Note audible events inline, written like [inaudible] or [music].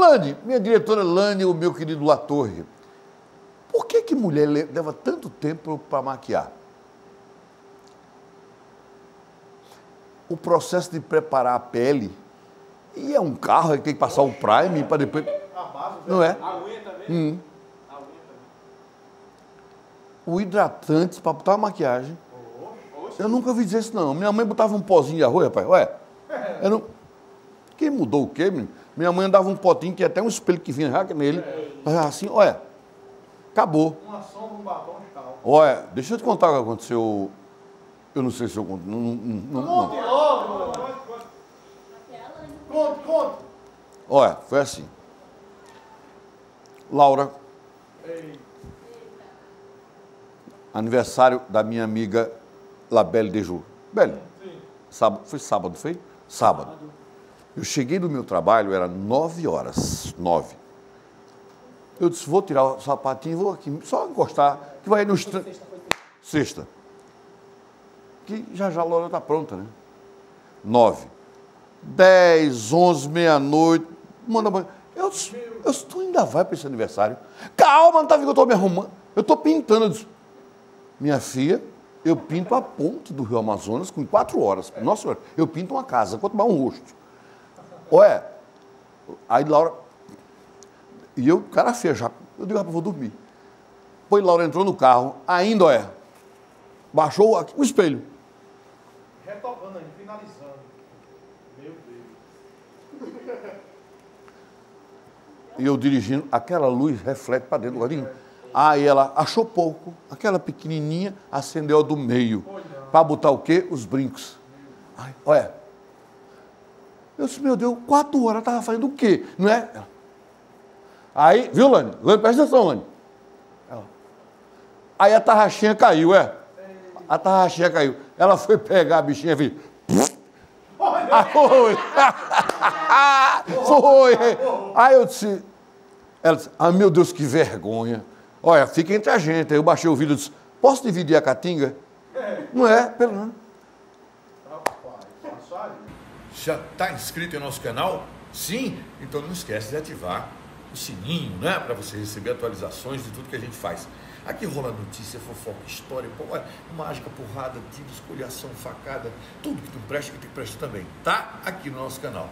Lani, minha diretora Lani, o meu querido Latorre, por que que mulher le- leva tanto tempo para maquiar? O processo de preparar a pele, e é um carro, aí tem que passar o prime para depois... Não é? A unha também? Hum. A unha também. O hidratante para botar a maquiagem. Eu nunca vi dizer isso, não. Minha mãe botava um pozinho de arroz, rapaz. Ué, eu não... Quem mudou o quê, menino? Minha mãe dava um potinho, que até um espelho que vinha já nele. Assim, olha, acabou. Uma sombra, um batom de cal. Olha, deixa eu te contar o que aconteceu. Eu não sei se eu conto. Não, não, não. Conte logo! Conte, conte! Olha, foi assim. Laura, aniversário da minha amiga Labelle Dejour. Belle, sábado, foi sábado, foi? Sábado. Eu cheguei do meu trabalho, era nove horas, nove. Eu disse, vou tirar o sapatinho, vou aqui, só encostar, que vai no estra... Sexta. Que já já a Laura está pronta, né? Nove. Dez, onze, meia-noite, manda banho. Eu disse, eu disse, tu ainda vai para esse aniversário? Calma, não tá vendo que eu estou me arrumando. Eu estou pintando. Eu disse, minha filha, eu pinto a ponte do Rio Amazonas com quatro horas. Nossa senhora, eu pinto uma casa, quanto mais um rosto. Olha, aí Laura. E eu, cara feia já. Eu digo, rapaz, vou dormir. Pois Laura entrou no carro, ainda, olha. Baixou aqui, o espelho. Retocando ainda, finalizando. Meu Deus. E eu dirigindo, aquela luz reflete para dentro do guardinho. Aí ela achou pouco, aquela pequenininha acendeu a do meio. Para botar o quê? Os brincos. Ai, olha. Eu disse, meu Deus, quatro horas estava fazendo o quê? Não é? Aí, viu, Lani? Lani, presta atenção, Lani. Aí a tarraxinha caiu, é? A tarraxinha caiu. Ela foi pegar a bichinha e fez. Ah, foi. [laughs] foi. Aí eu disse. Ela disse, ah, meu Deus, que vergonha. Olha, fica entre a gente. Aí eu baixei o vídeo e disse, posso dividir a caatinga? Não é? Pelo menos. Já está inscrito em nosso canal? Sim? Então não esquece de ativar o sininho, né? Para você receber atualizações de tudo que a gente faz. Aqui rola notícia, fofoca, história, mágica, porrada, tiro, escolhação, facada, tudo que tu presta que tem que prestar também. Tá aqui no nosso canal.